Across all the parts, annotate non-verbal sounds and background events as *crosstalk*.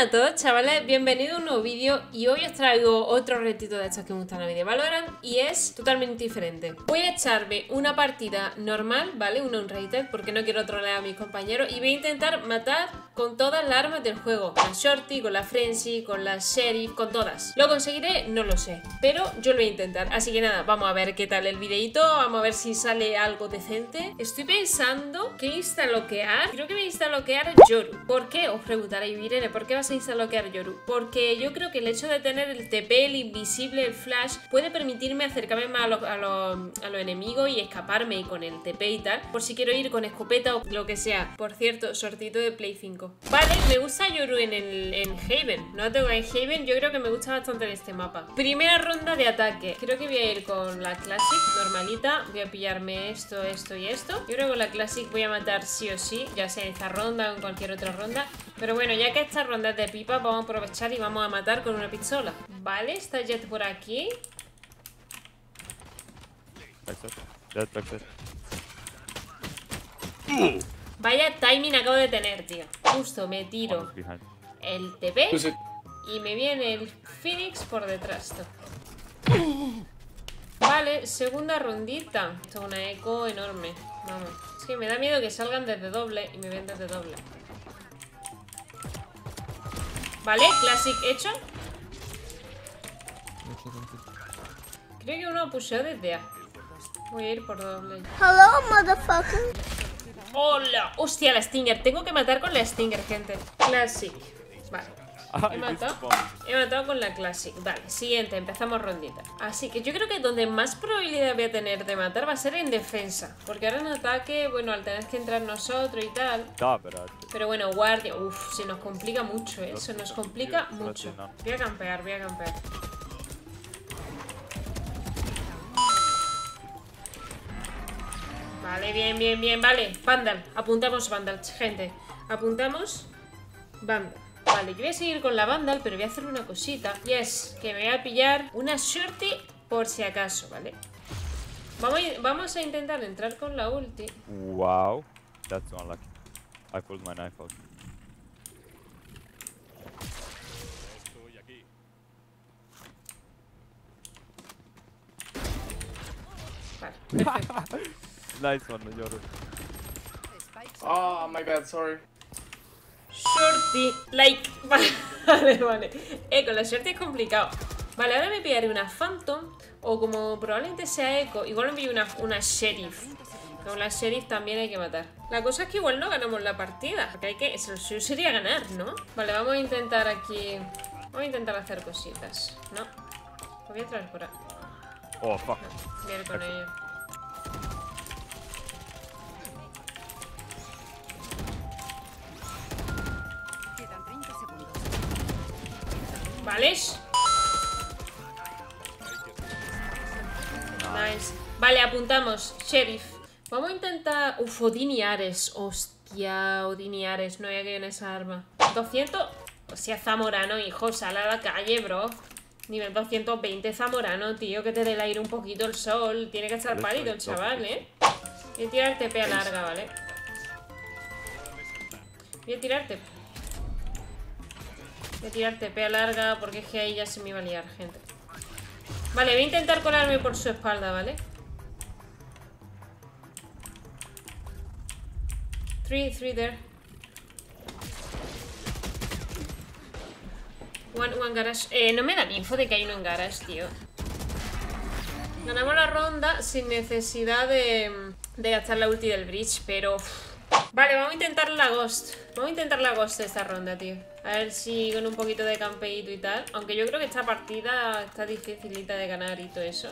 A todos chavales, bienvenidos a un nuevo vídeo y hoy os traigo otro retito de estos que me gustan a mí de Valorant y es totalmente diferente. Voy a echarme una partida normal, ¿vale? Una unrated porque no quiero trolear a mis compañeros y voy a intentar matar con todas las armas del juego. Con la Shorty, con la Frenzy, con la Sheriff, con todas. ¿Lo conseguiré? No lo sé, pero yo lo voy a intentar. Así que nada, vamos a ver qué tal el videito, vamos a ver si sale algo decente. Estoy pensando que instaloquear, creo que voy a instaloquear Yoru. ¿Por qué? Os preguntaréis, Irene, ¿por qué vas a instaloquear Yoru? Porque yo creo que el hecho de tener el TP, el invisible, el flash, puede permitirme acercarme más a los, a los, a los enemigos y escaparme con el TP y tal, por si quiero ir con escopeta o lo que sea. Por cierto, sortito de Play 5. Vale, me gusta Yoru en, el, en Haven. No tengo en Haven, yo creo que me gusta bastante en este mapa. Primera ronda de ataque. Creo que voy a ir con la Classic, normalita. Voy a pillarme esto, esto y esto. Yo creo que con la Classic voy a matar sí o sí, ya sea en esta ronda o en cualquier otra ronda. Pero bueno, ya que esta ronda es de pipa, vamos a aprovechar y vamos a matar con una pistola. Vale, está Jet por aquí. Vaya timing acabo de tener, tío. Justo me tiro el TP y me viene el Phoenix por detrás. Vale, segunda rondita. Esto es una eco enorme. Vamos. Es que me da miedo que salgan desde doble y me ven desde doble. Vale, Classic hecho. Creo que uno pusheó desde A. Voy a ir por doble. Hello, motherfucker. ¡Hola! Hostia, la Stinger. Tengo que matar con la Stinger, gente. Classic. Vale. He matado, he matado con la Classic. Vale, siguiente, empezamos rondita. Así que yo creo que donde más probabilidad voy a tener de matar va a ser en defensa. Porque ahora en ataque, bueno, al tener que entrar nosotros y tal. pero... bueno, guardia. Uf, se nos complica mucho, ¿eh? Se nos complica mucho. Voy a campear, voy a campear. Vale, bien, bien, bien, vale. Vandal, apuntamos Vandal, gente. Apuntamos Vandal. Vale, yo voy a seguir con la Vandal, pero voy a hacer una cosita. Y es que me voy a pillar una Shorty por si acaso, ¿vale? Vamos a, vamos a intentar entrar con la ulti. Wow. That's unlucky. I pulled my knife out. Vale, perfecto. *laughs* Nice one, Yoru. Oh my bad, sorry. Shorty, like. *laughs* Vale, vale. Eh, con la Shorty es complicado. Vale, ahora me pillaré una Phantom. O como probablemente sea Echo, igual me pillo una, una Sheriff. Con la Sheriff también hay que matar. La cosa es que igual no ganamos la partida. Porque hay que. El suyo sería ganar, ¿no? Vale, vamos a intentar aquí. Vamos a intentar hacer cositas, ¿no? Lo voy a traer por ahí. Oh, fuck. Voy a ir con ello. Vale. Nice. Vale, apuntamos. Sheriff. Vamos a intentar. Uf, Odin y Ares. Hostia, Odin y Ares. No había que en esa arma. 200. O sea, Zamorano, hijo. Sal a la calle, bro. Nivel 220 Zamorano, tío. Que te dé el aire un poquito el sol. Tiene que estar pálido el chaval, ¿eh? Voy a tirar TP a larga, ¿vale? Voy a tirarte. Voy a tirar TP a larga porque es que ahí ya se me iba a liar, gente. Vale, voy a intentar colarme por su espalda, ¿vale? Three, three there. One, one garage. Eh, no me dan info de que hay uno en garage, tío. Ganamos la ronda sin necesidad de, de gastar la ulti del bridge, pero... Vale, vamos a intentar la ghost. Vamos a intentar la ghost esta ronda, tío. A ver si con un poquito de campeito y tal. Aunque yo creo que esta partida está dificilita de ganar y todo eso.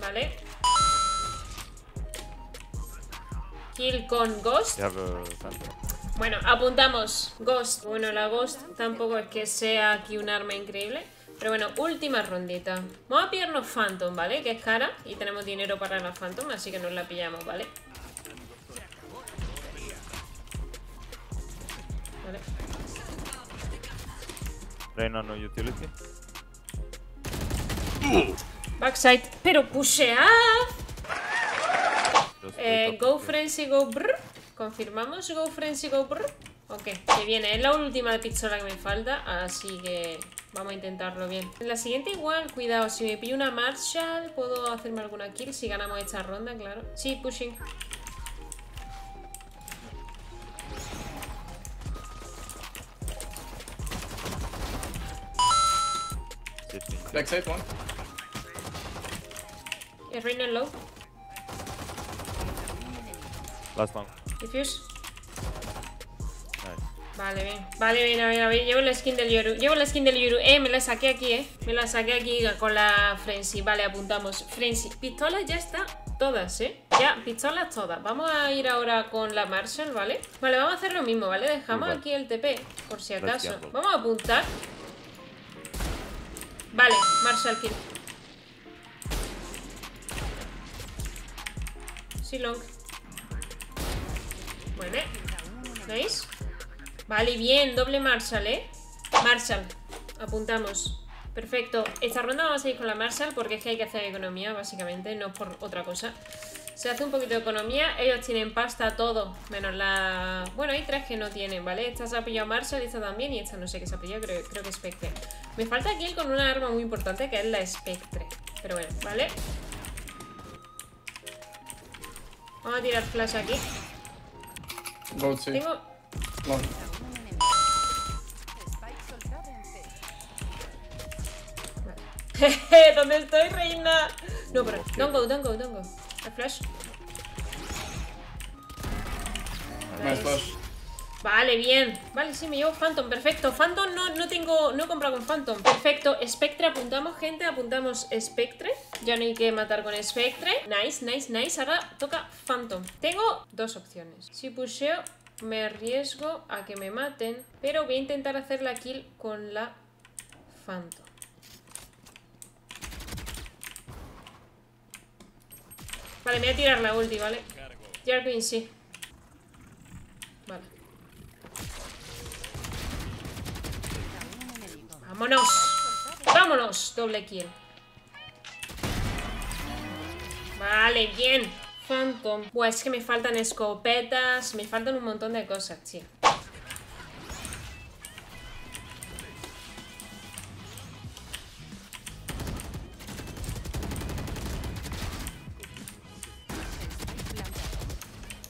Vale. Kill con Ghost. You have a phantom. Bueno, apuntamos Ghost. Bueno, la Ghost tampoco es que sea aquí un arma increíble. Pero bueno, última rondita. Vamos a pillarnos Phantom, ¿vale? Que es cara y tenemos dinero para la Phantom, así que nos la pillamos, ¿vale? Vale. Reyna no utility. Backside. Pero pushead. Just Eh, go frenzy, go brr. Confirmamos go frenzy, go brr. Ok, que viene. Es la última pistola que me falta, así que vamos a intentarlo bien. En la siguiente igual, cuidado, si me pillo una Marshall, puedo hacerme alguna kill si ganamos esta ronda, claro. Sí, pushing. Backside one. Es Reina low. Last long. Diffuse. Vale, bien. Vale, bien, a ver, a ver. Llevo la skin del Yoru. Llevo la skin del Yoru. Eh, me la saqué aquí, eh. Me la saqué aquí con la Frenzy. Vale, apuntamos. Frenzy. Pistolas ya está. Todas, ¿eh? Ya, pistolas todas. Vamos a ir ahora con la Marshall, ¿vale? Vale, vamos a hacer lo mismo, ¿vale? Dejamos aquí el TP, por si acaso. Vamos a apuntar. Vale, Marshall kill. Sí, long. Nice. Vale, bien, doble Marshall, ¿eh? Marshall. Apuntamos. Perfecto. Esta ronda vamos a ir con la Marshall porque es que hay que hacer economía, básicamente, no por otra cosa. Se hace un poquito de economía. Ellos tienen pasta todo, menos la... Bueno, hay tres que no tienen, ¿vale? Esta se ha pillado Marshall, esta también, y esta no sé qué se ha pillado, creo, creo que Spectre. Me falta kill con una arma muy importante que es la Spectre. Pero bueno, ¿vale? Vamos a tirar flash aquí. Go to. Tengo... Jeje, *laughs* ¿dónde estoy, reina? No, pero... Don't go, don't go, don't go. A flash. Nice flash. Vale, bien. Vale, sí, me llevo Phantom. Perfecto. Phantom no, no tengo... No he comprado con Phantom. Perfecto. Spectre, apuntamos, gente. Apuntamos Spectre. Ya no hay que matar con Spectre. Nice, nice, nice. Ahora toca Phantom. Tengo dos opciones. Si pusheo, me arriesgo a que me maten. Pero voy a intentar hacer la kill con la Phantom. Vale, me voy a tirar la ulti, ¿vale? Queen, sí. Vale. ¡Vámonos! ¡Vámonos! Doble kill. Vale, bien. Phantom. Buah, es que me faltan escopetas. Me faltan un montón de cosas, tío.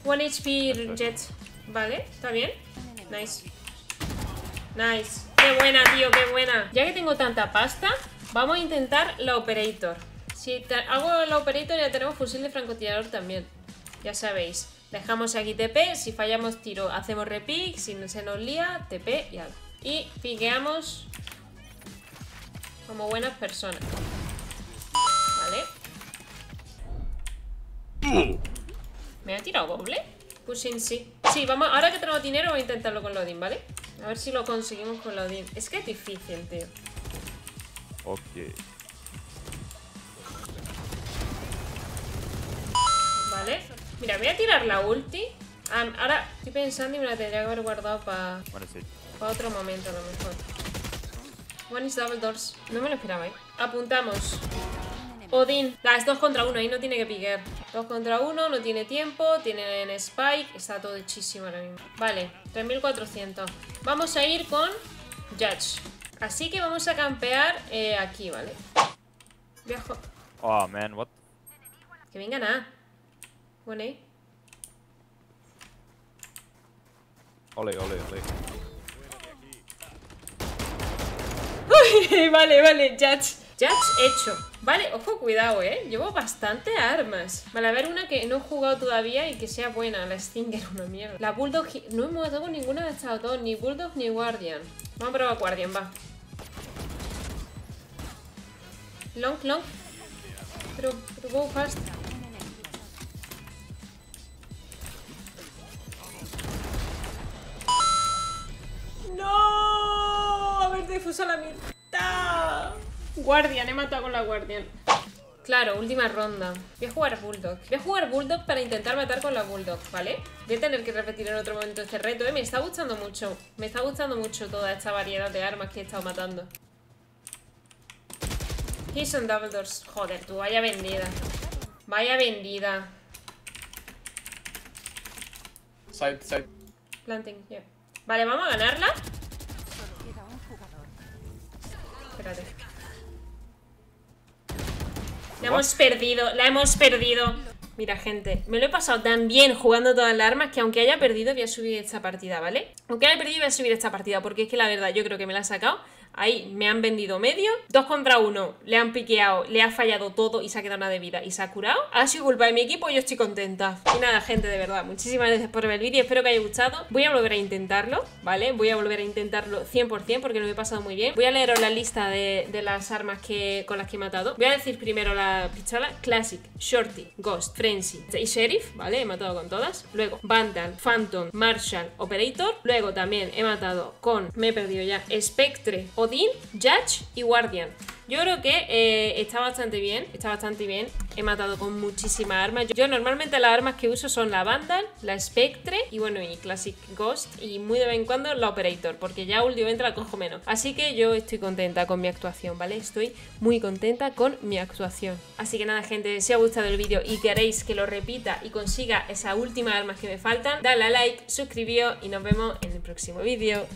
One HP Jet. Vale, está bien. Nice. Nice. Qué buena, tío, qué buena. Ya que tengo tanta pasta, vamos a intentar la Operator. Si hago la Operator ya tenemos fusil de francotirador también. Ya sabéis. Dejamos aquí TP, si fallamos tiro, hacemos repick, si no se nos lía, TP y ala. Y piqueamos como buenas personas. Vale. ¿Me ha tirado doble? Pushing sí. Sí, vamos, ahora que tenemos dinero voy a intentarlo con Lodin, ¿vale? A ver si lo conseguimos con Lodin. Es que es difícil, tío. Okay. Vale. Mira, voy a tirar la ulti. Ah, ahora estoy pensando y me la tendría que haber guardado para it. otro momento a lo mejor. One is double doors. No me lo esperaba, ¿eh? Apuntamos. Odin. Ah, es 2 contra 1, ahí no tiene que piquear. 2 contra 1, no tiene tiempo, tienen Spike, está todo hechísimo ahora mismo. Vale, 3400. Vamos a ir con Judge. Así que vamos a campear eh, aquí, ¿vale? Viajo. Oh man, what? Que venga nada. Bueno. Ole, ole, ole. *laughs* vale, vale, Judge. Judge hecho. Vale, ojo, cuidado, eh. Llevo bastante armas. Vale, a ver una que no he jugado todavía y que sea buena. La Stinger, *laughs* una mierda. La Bulldog. No hemos dado ninguna de estas dos. Ni Bulldog ni Guardian. Vamos a probar Guardian, va. Long, long. Pero, pero go fast. ¡No! Haber difuso la mitad. Guardian, he matado con la Guardian. Claro, última ronda. Voy a jugar Bulldog. Voy a jugar Bulldog para intentar matar con la Bulldog, ¿vale? Voy a tener que repetir en otro momento este reto, ¿eh? Me está gustando mucho. Me está gustando mucho toda esta variedad de armas que he estado matando. He's on double doors. Joder, tú, vaya vendida. Vaya vendida. Side, side. Planting, yeah. Vale, vamos a ganarla. Espérate. La hemos perdido, la hemos perdido. Mira, gente, me lo he pasado tan bien jugando todas las armas que aunque haya perdido voy a subir esta partida, ¿vale? Aunque haya perdido voy a subir esta partida porque es que la verdad yo creo que me la ha sacado. Ahí me han vendido medio. Dos contra uno. Le han piqueado, le ha fallado todo y se ha quedado una de vida y se ha curado. Ha sido culpa de mi equipo y yo estoy contenta. Y nada, gente, de verdad. Muchísimas gracias por ver el vídeo. Espero que haya gustado. Voy a volver a intentarlo, ¿vale? Voy a volver a intentarlo 100% porque lo he pasado muy bien. Voy a leeros la lista de, de las armas que, con las que he matado. Voy a decir primero la pistola. Classic, Shorty, Ghost, Frenzy y Sheriff, ¿vale? He matado con todas. Luego Vandal, Phantom, Marshall, Operator. Luego también he matado con, me he perdido ya, Spectre, Odin, Judge y Guardian. Yo creo que eh, está bastante bien, está bastante bien. He matado con muchísimas armas. Yo, normalmente las armas que uso son la Vandal, la Spectre y bueno, y Classic Ghost y muy de vez en cuando la Operator, porque ya últimamente la cojo menos. Así que yo estoy contenta con mi actuación, ¿vale? Estoy muy contenta con mi actuación. Así que nada, gente, si os ha gustado el vídeo y queréis que lo repita y consiga esas últimas armas que me faltan, dale a like, suscribíos y nos vemos en el próximo vídeo.